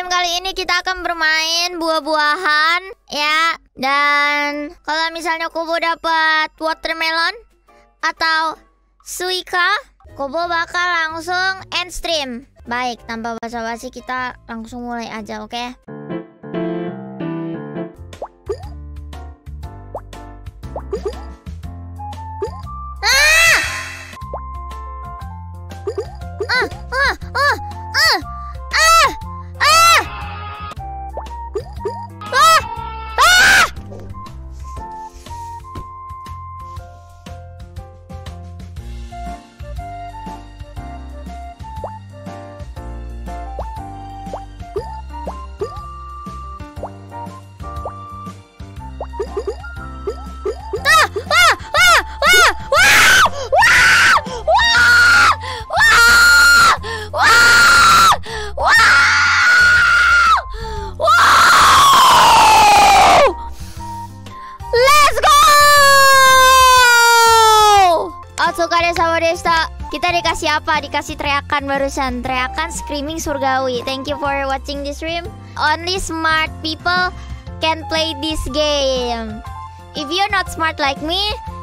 kali ini kita akan bermain buah-buahan ya. Dan kalau misalnya Kobo dapat watermelon atau suika, Kobo bakal langsung end stream. Baik, tanpa basa-basi kita langsung mulai aja, oke? Okay? Kita dikasih apa? Dikasih teriakan barusan. Teriakan screaming surgawi. Thank you for watching this stream. Only smart people can play this game. If you're not smart like me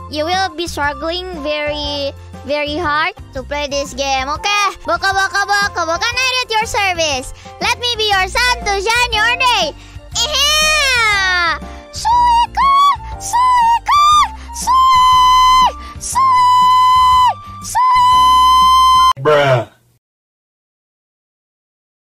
You will be struggling very very hard to play this game Okay? Boka boka boka boka I at your service. Let me be your son to shine